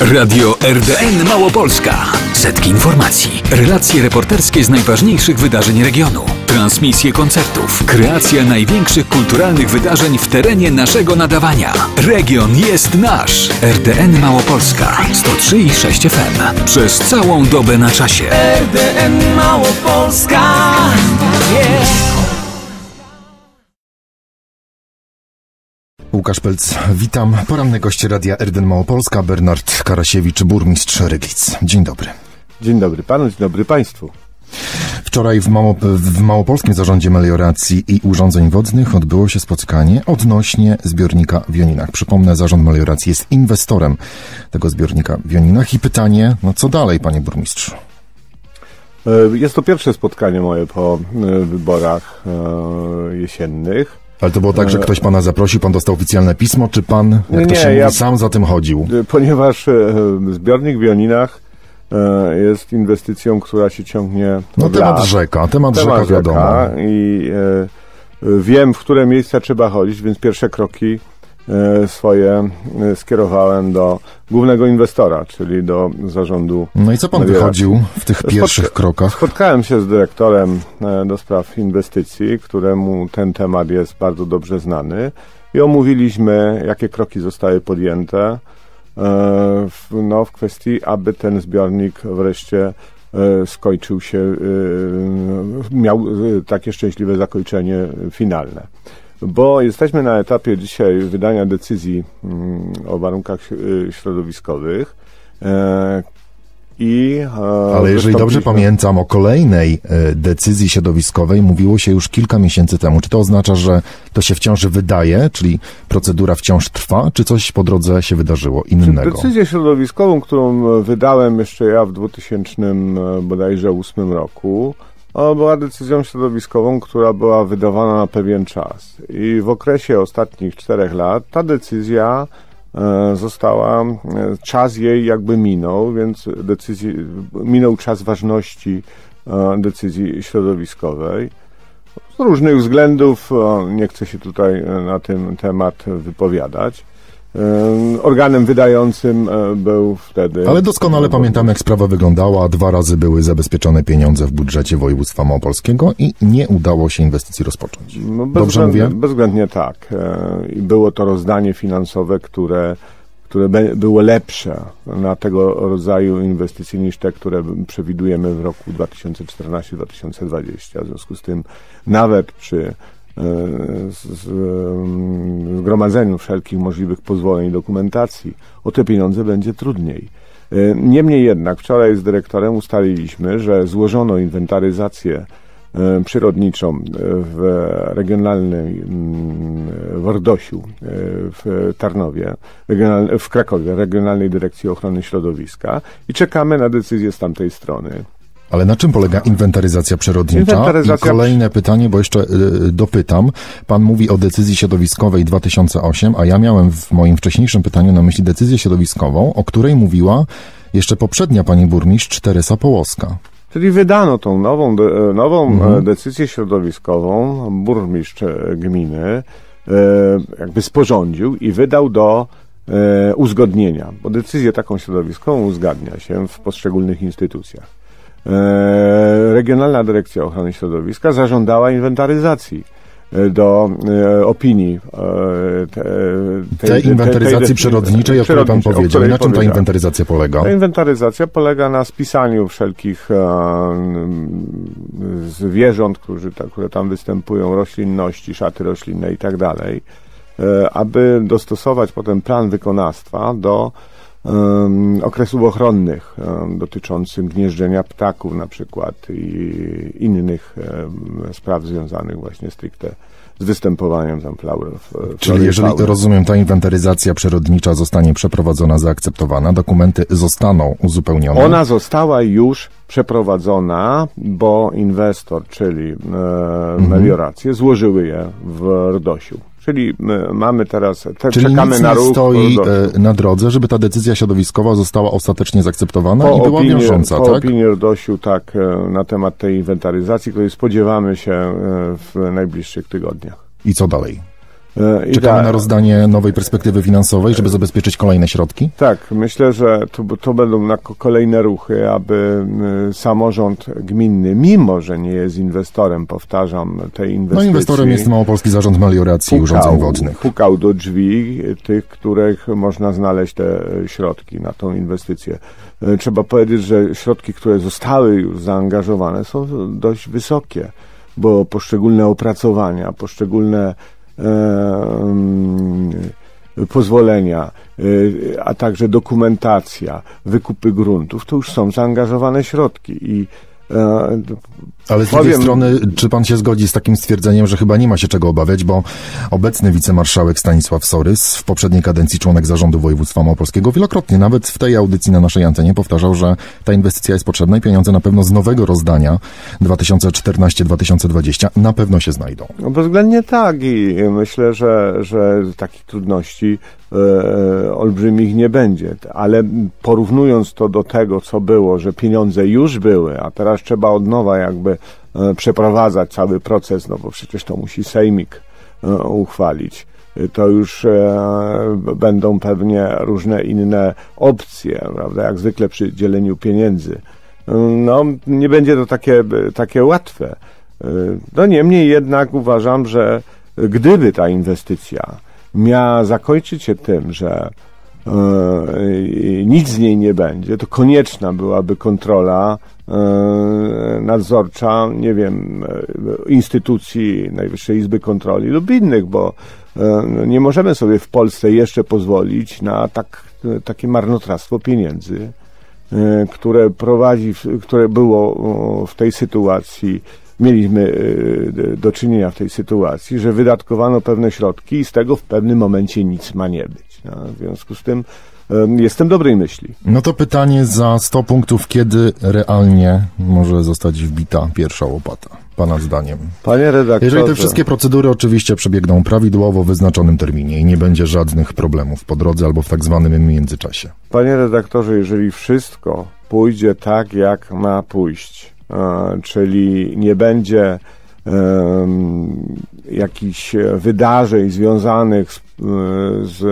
Radio RDN Małopolska. Setki informacji, relacje reporterskie z najważniejszych wydarzeń regionu, transmisje koncertów, kreacja największych kulturalnych wydarzeń w terenie naszego nadawania. Region jest nasz. RDN Małopolska 103 i 6 FM. Przez całą dobę na czasie. RDN Małopolska yeah. Łukasz Pelc, witam. Poranne goście Radia Erden Małopolska, Bernard Karasiewicz, burmistrz Ryglic. Dzień dobry. Dzień dobry panu, dzień dobry państwu. Wczoraj w, Mało, w Małopolskim Zarządzie Melioracji i Urządzeń Wodnych odbyło się spotkanie odnośnie zbiornika w Joninach. Przypomnę, Zarząd Melioracji jest inwestorem tego zbiornika w Joninach i pytanie, no co dalej, panie burmistrzu? E, jest to pierwsze spotkanie moje po e, wyborach e, jesiennych. Ale to było tak, że ktoś pana zaprosił, pan dostał oficjalne pismo, czy pan, jak to Nie, się ja- mówi, sam za tym chodził? Ponieważ e, zbiornik w Joninach e, jest inwestycją, która się ciągnie No temat lat. rzeka, temat, rzeka Temat wiadomo. rzeka I e, wiem, w które miejsca trzeba chodzić, więc pierwsze kroki e, swoje e, skierowałem do głównego inwestora, czyli do zarządu No i co pan wychodził w tych Spotka- pierwszych krokach? Spotkałem się z dyrektorem e, do spraw inwestycji, któremu ten temat jest bardzo dobrze znany i omówiliśmy, jakie kroki zostały podjęte e, w, no, w kwestii, aby ten zbiornik wreszcie e, skończył się, e, miał e, takie szczęśliwe zakończenie finalne. Bo jesteśmy na etapie dzisiaj wydania decyzji mm, o warunkach e, środowiskowych. e, I, e, Ale jeżeli dobrze pamiętam, o kolejnej e, decyzji środowiskowej mówiło się już kilka miesięcy temu. Czy to oznacza, że to się wciąż wydaje, czyli procedura wciąż trwa, czy coś po drodze się wydarzyło innego? Decyzję środowiskową, którą wydałem jeszcze ja w 2000 e, bodajże 8 roku, o, była decyzją środowiskową, która była wydawana na pewien czas. I w okresie ostatnich czterech lat ta decyzja e, została, e, czas jej jakby minął, więc decyzji, minął czas ważności e, decyzji środowiskowej. Z różnych względów, nie chcę się tutaj na ten temat wypowiadać. Organem wydającym e, był wtedy. Ale doskonale pamiętamy, jak sprawa wyglądała. Dwa razy były zabezpieczone pieniądze w budżecie województwa małopolskiego i nie udało się inwestycji rozpocząć. No, Dobrze mówię? bezwzględnie tak. E, I było to rozdanie finansowe, które, które było lepsze na tego rodzaju inwestycje niż te, które przewidujemy w roku 2014-2020. W związku z tym nawet przy zgromadzeniu wszelkich możliwych pozwoleń i dokumentacji o te pieniądze będzie trudniej. E, Niemniej jednak wczoraj z dyrektorem ustaliliśmy, że złożono inwentaryzację e, przyrodniczą e, w regionalnej mm, w Ordosiu, e, w Tarnowie, w Krakowie, Regionalnej Dyrekcji Ochrony Środowiska i czekamy na decyzję z tamtej strony. Ale na czym polega inwentaryzacja przyrodnicza? Inwentaryzacja- I kolejne pytanie, bo jeszcze y, dopytam. Pan mówi o decyzji środowiskowej 2008, a ja miałem w moim wcześniejszym pytaniu na myśli decyzję środowiskową, o której mówiła jeszcze poprzednia pani burmistrz Teresa Połoska. Czyli wydano tą nową, de, nową e, decyzję środowiskową, burmistrz e, gminy e, jakby sporządził i wydał do e, uzgodnienia, bo decyzję taką środowiskową uzgadnia się w poszczególnych instytucjach. E, Regionalna Dyrekcja Ochrony Środowiska zażądała inwentaryzacji e, do e, opinii te, Tej inwentaryzacji tej- przyrodniczej, o której pan powiedział. Której na czym ta inwentaryzacja polega? Ta inwentaryzacja polega na spisaniu wszelkich zwierząt, którzy, które tam występują, roślinności, szaty roślinne i tak dalej, aby dostosować potem plan wykonawstwa do okresów ochronnych em, dotyczących gnieżdżenia ptaków na przykład i innych spraw związanych właśnie stricte z występowaniem tam flaury. f- Czyli jeżeli fauny. rozumiem, ta inwentaryzacja przyrodnicza zostanie przeprowadzona, zaakceptowana, dokumenty zostaną uzupełnione. Ona została już przeprowadzona, bo inwestor, czyli e, melioracje, złożyły je w Rdosiu. Czyli my mamy teraz, te, Czyli czekamy nic na ruch stoi Rdosiu. e, na drodze, żeby ta decyzja środowiskowa została ostatecznie zaakceptowana i była wiążąca, po tak? Rdosiu, tak, e, na temat tej inwentaryzacji, której spodziewamy się e, w najbliższych tygodniach. I co dalej? E, Czekamy tak- na rozdanie nowej perspektywy finansowej, żeby zabezpieczyć kolejne środki? Tak, myślę, że to, to będą na ko- kolejne ruchy, aby samorząd gminny, mimo że nie jest inwestorem, powtarzam, tej inwestycji. No inwestorem jest Małopolski Zarząd Melioracji i Urządzeń Wodnych. pukał do drzwi tych, których można znaleźć te e, środki na tą inwestycję. E, Trzeba powiedzieć, że środki, które zostały już zaangażowane są dość wysokie, bo poszczególne opracowania, poszczególne pozwolenia, e, a także dokumentacja, wykupy gruntów, to już są zaangażowane środki i e, Ale z drugiej Powiem- strony, czy pan się zgodzi z takim stwierdzeniem, że chyba nie ma się czego obawiać, bo obecny wicemarszałek Stanisław Sorys, w poprzedniej kadencji członek zarządu województwa małopolskiego, wielokrotnie, nawet w tej audycji na naszej antenie, powtarzał, że ta inwestycja jest potrzebna i pieniądze na pewno z nowego rozdania 2014-2020 na pewno się znajdą. No bezwzględnie tak i myślę, że, że takich trudności e, e, olbrzymich nie będzie, ale porównując to do tego, co było, że pieniądze już były, a teraz trzeba od nowa jakby przeprowadzać cały proces, no bo przecież to musi sejmik e, uchwalić. e, To już e, będą pewnie różne inne opcje, prawda? Jak zwykle przy dzieleniu pieniędzy. No, nie będzie to takie, takie łatwe. No niemniej jednak uważam, że gdyby ta inwestycja miała zakończyć się tym, że e, nic z niej nie będzie, to konieczna byłaby kontrola e, nadzorcza, nie wiem, e, instytucji Najwyższej Izby Kontroli lub innych, bo e, no, nie możemy sobie w Polsce jeszcze pozwolić na tak, takie marnotrawstwo pieniędzy e, które prowadzi, które było w tej sytuacji, mieliśmy e, do czynienia w tej sytuacji, że wydatkowano pewne środki i z tego w pewnym momencie nic ma nie być. No, w związku z tym e, jestem dobrej myśli. No to pytanie za 100 punktów, kiedy realnie może zostać wbita pierwsza łopata, pana zdaniem? Panie redaktorze, Jeżeli te wszystkie procedury oczywiście przebiegną prawidłowo w wyznaczonym terminie i nie będzie żadnych problemów po drodze albo w tak zwanym międzyczasie. Panie redaktorze, jeżeli wszystko pójdzie tak, jak ma pójść, e, czyli nie będzie jakichś wydarzeń związanych z, e, z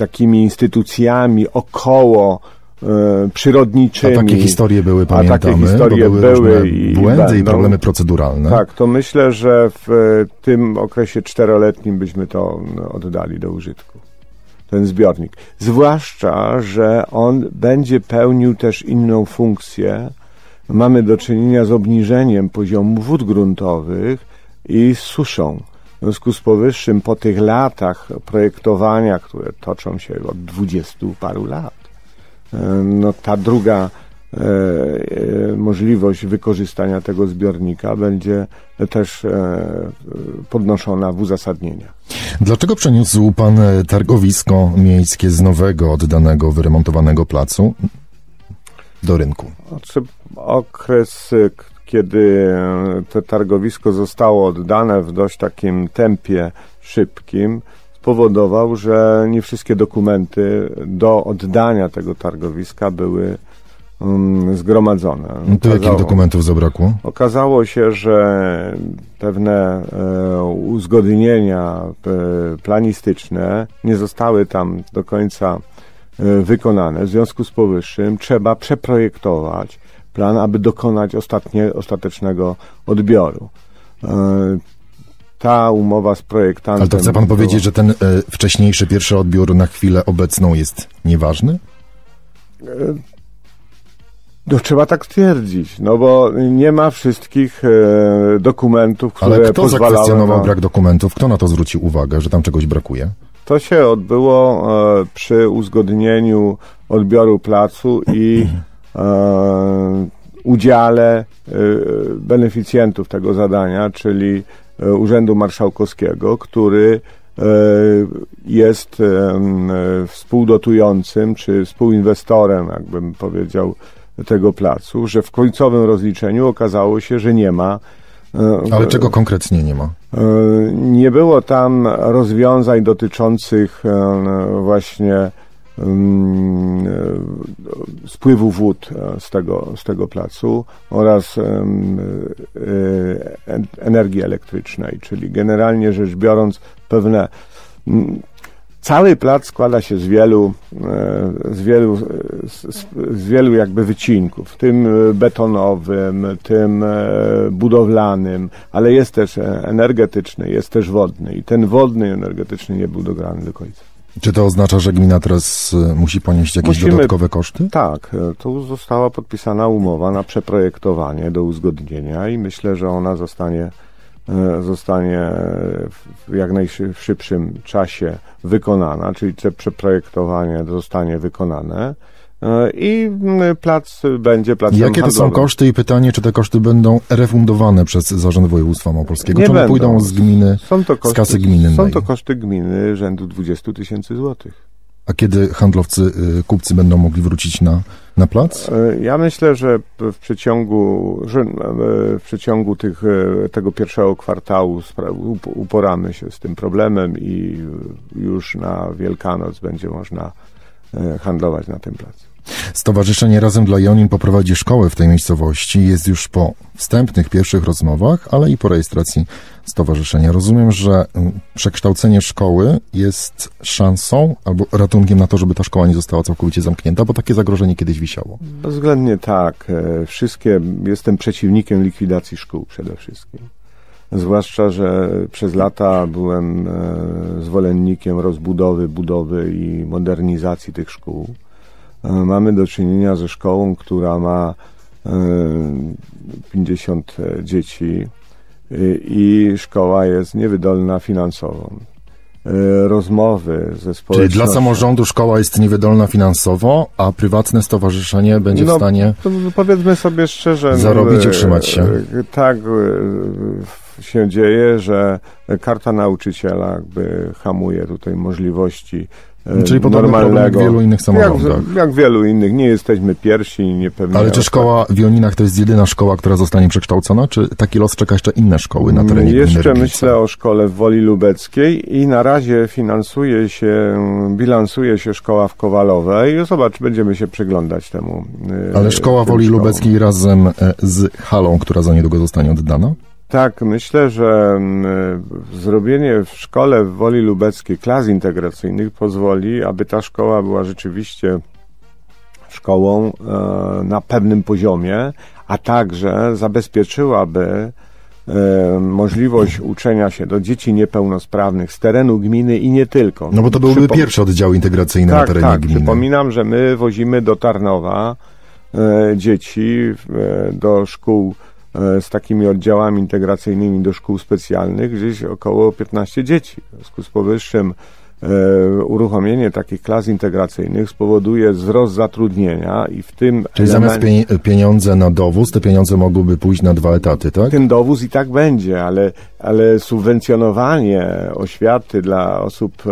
takimi instytucjami około e, A przyrodniczymi. takie historie były, A takie pamiętamy, historie były, były i błędy i problemy proceduralne. Tak, to myślę, że w e, tym okresie czteroletnim byśmy to no, oddali do użytku. Ten zbiornik. Zwłaszcza, że on będzie pełnił też inną funkcję. Mamy do czynienia z obniżeniem poziomu wód gruntowych i z suszą. W związku z powyższym, po tych latach projektowania, które toczą się od dwudziestu paru lat, e, no ta druga e, e, możliwość wykorzystania tego zbiornika będzie też podnoszona w uzasadnieniach. Dlaczego przeniósł pan targowisko miejskie z nowego, oddanego, wyremontowanego placu do rynku? Znaczy, okres, kiedy e, to targowisko zostało oddane w dość takim tempie szybkim, spowodował, że nie wszystkie dokumenty do oddania tego targowiska były um, zgromadzone. No to jakich Okazało- dokumentów zabrakło? Okazało się, że pewne e, uzgodnienia e, planistyczne nie zostały tam do końca e, wykonane. W związku z powyższym trzeba przeprojektować plan, aby dokonać ostatnie, ostatecznego odbioru. E, ta umowa z projektantem... Ale to chce pan była- powiedzieć, że ten e, wcześniejszy pierwszy odbiór na chwilę obecną jest nieważny? No, trzeba tak twierdzić, no bo nie ma wszystkich e, dokumentów, które Ale kto zakwestionował na... brak dokumentów? Kto na to zwrócił uwagę, że tam czegoś brakuje? To się odbyło e, przy uzgodnieniu odbioru placu i e, udziale e, beneficjentów tego zadania, czyli e, Urzędu Marszałkowskiego, który e, jest e, e, współdotującym czy współinwestorem, jakbym powiedział, tego placu, że w końcowym rozliczeniu okazało się, że nie ma e, Ale czego konkretnie nie ma? E, Nie było tam rozwiązań dotyczących e, właśnie e, spływu wód e, z tego, z tego placu oraz energii elektrycznej, czyli generalnie rzecz biorąc pewne Cały plac składa się z wielu, z wielu, z, z, wielu jakby wycinków, tym betonowym, tym budowlanym, ale jest też energetyczny, jest też wodny. I ten wodny i energetyczny nie był dograny do końca. Czy to oznacza, że gmina teraz e, musi ponieść jakieś Musimy, dodatkowe koszty? Tak, e, tu została podpisana umowa na przeprojektowanie do uzgodnienia i myślę, że ona zostanie, e, zostanie w jak najszybszym czasie wykonana, czyli to przeprojektowanie zostanie wykonane. E, i plac będzie placem Jakie to są koszty i pytanie, czy te koszty będą refundowane przez Zarząd Województwa Małopolskiego, Nie czy one będą. pójdą z gminy, są to koszty, z kasy gminy? Są to koszty gminy rzędu 20 tysięcy złotych. A kiedy handlowcy, y, kupcy będą mogli wrócić na, na plac? E, ja myślę, że w przeciągu, że e, w przeciągu tych, tego pierwszego kwartału uporamy się z tym problemem i już na Wielkanoc będzie można handlować na tym placu. Stowarzyszenie Razem dla Jonin poprowadzi szkołę w tej miejscowości. Jest już po wstępnych pierwszych rozmowach, ale i po rejestracji stowarzyszenia. Rozumiem, że mm, przekształcenie szkoły jest szansą albo ratunkiem na to, żeby ta szkoła nie została całkowicie zamknięta, bo takie zagrożenie kiedyś wisiało. Bezwzględnie tak. E, wszystkie, jestem przeciwnikiem likwidacji szkół przede wszystkim. Zwłaszcza, że przez lata byłem e, zwolennikiem rozbudowy, budowy i modernizacji tych szkół. E, mamy do czynienia ze szkołą, która ma 50 e, dzieci i szkoła jest niewydolna finansowo. Rozmowy ze społecznością. Czyli dla samorządu szkoła jest niewydolna finansowo, a prywatne stowarzyszenie będzie no, w stanie. powiedzmy sobie szczerze. Zarobić, utrzymać się. Tak, się dzieje, że karta nauczyciela jakby hamuje tutaj możliwości e, Czyli normalnego. jak w wielu innych samorządach. Jak, jak wielu innych. Nie jesteśmy pierwsi i nie pewnie... Ale czy szkoła w Joninach to jest jedyna szkoła, która zostanie przekształcona, czy taki los czeka jeszcze inne szkoły na terenie Jeszcze myślę o szkole w Woli Lubeckiej i na razie finansuje się, bilansuje się szkoła w Kowalowej. Zobacz, będziemy się przyglądać temu. E, Ale szkoła Woli szkołom. Lubeckiej razem e, z halą, która za niedługo zostanie oddana? Tak, myślę, że mm, zrobienie w szkole w Woli Lubeckiej klas integracyjnych pozwoli, aby ta szkoła była rzeczywiście szkołą e, na pewnym poziomie, a także zabezpieczyłaby e, możliwość uczenia się do dzieci niepełnosprawnych z terenu gminy i nie tylko. No bo to byłby Przypom- pierwszy oddział integracyjny tak, na terenie tak, gminy. Przypominam, że my wozimy do Tarnowa e, dzieci do szkół z takimi oddziałami integracyjnymi do szkół specjalnych, gdzieś około 15 dzieci. W związku z powyższym e, uruchomienie takich klas integracyjnych spowoduje wzrost zatrudnienia i w tym... Czyli element... zamiast pieniądze na dowóz, te pieniądze mogłyby pójść na dwa etaty, tak? Ten dowóz i tak będzie, ale, ale subwencjonowanie oświaty dla osób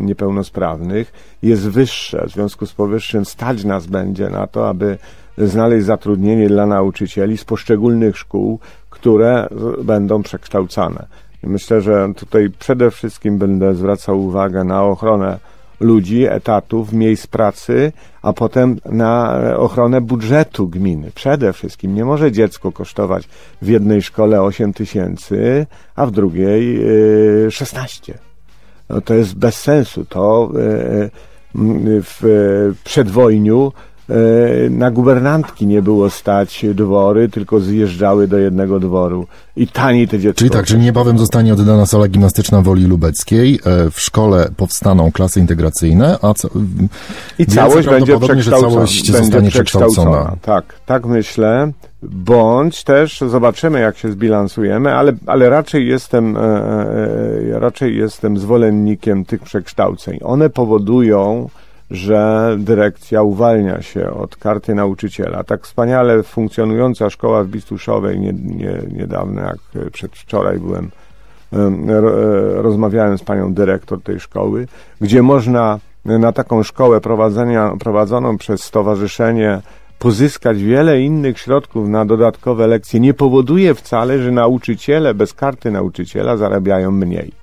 niepełnosprawnych jest wyższe. W związku z powyższym stać nas będzie na to, aby znaleźć zatrudnienie dla nauczycieli z poszczególnych szkół, które będą przekształcane. Myślę, że tutaj przede wszystkim będę zwracał uwagę na ochronę ludzi, etatów, miejsc pracy, a potem na ochronę budżetu gminy. Przede wszystkim nie może dziecko kosztować w jednej szkole 8 tysięcy, a w drugiej 16. No to jest bez sensu. To w przedwojniu na gubernantki nie było stać dwory, tylko zjeżdżały do jednego dworu i taniej te dzieci. Czyli tak, że niebawem zostanie oddana sala gimnastyczna Woli Lubeckiej, e, w szkole powstaną klasy integracyjne, a I całość będzie przekształcona. Całość będzie zostanie przekształcona. Tak, tak myślę. Bądź też zobaczymy, jak się zbilansujemy, ale, ale raczej jestem e, e, raczej jestem zwolennikiem tych przekształceń. One powodują, że dyrekcja uwalnia się od karty nauczyciela. Tak wspaniale funkcjonująca szkoła w Bistuszowej, nie, nie, niedawno, jak przedwczoraj byłem, rozmawiałem z panią dyrektor tej szkoły, gdzie można na taką szkołę prowadzoną przez stowarzyszenie pozyskać wiele innych środków na dodatkowe lekcje, nie powoduje wcale, że nauczyciele bez karty nauczyciela zarabiają mniej.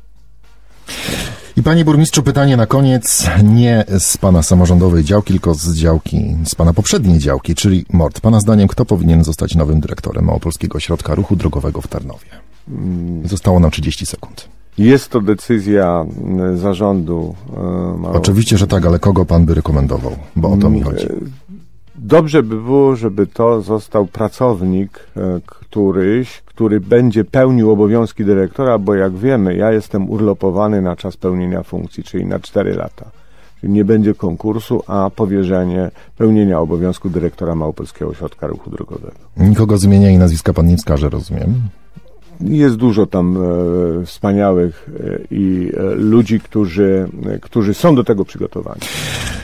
I panie burmistrzu, pytanie na koniec, nie z pana samorządowej działki, tylko z działki, z pana poprzedniej działki, czyli MORT. Pana zdaniem, kto powinien zostać nowym dyrektorem Małopolskiego Ośrodka Ruchu Drogowego w Tarnowie? Zostało nam 30 sekund. Jest to decyzja y, zarządu. y, Mało- Oczywiście, że tak, ale kogo pan by rekomendował? Bo o to mi chodzi. Dobrze by było, żeby to został pracownik e, któryś, który będzie pełnił obowiązki dyrektora, bo jak wiemy, ja jestem urlopowany na czas pełnienia funkcji, czyli na 4 lata. Czyli nie będzie konkursu, a powierzenie pełnienia obowiązku dyrektora Małopolskiego Ośrodka Ruchu Drogowego. Nikogo z imienia i nazwiska pan nie wskaże, rozumiem? Jest dużo tam e, wspaniałych e, i e, ludzi, którzy, którzy są do tego przygotowani.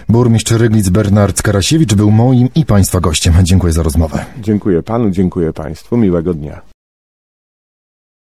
Burmistrz Ryglic Bernard Karasiewicz był moim i państwa gościem. Dziękuję za rozmowę. Dziękuję panu, dziękuję państwu, miłego dnia.